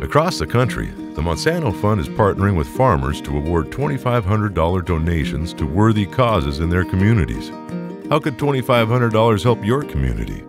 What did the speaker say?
Across the country, the Monsanto Fund is partnering with farmers to award $2,500 donations to worthy causes in their communities. How could $2,500 help your community?